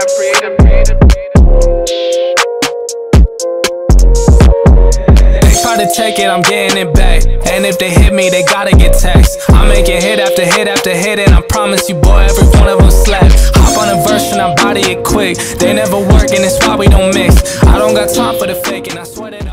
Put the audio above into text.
I'm. They try to take it, I'm getting it back. And if they hit me, they gotta get taxed. I'm making hit after hit after hit, and I promise you, boy, every one of them slap. Hop on a verse and I body it quick. They never work, and it's why we don't mix. I don't got time for the faking, I swear that.